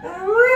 Woo!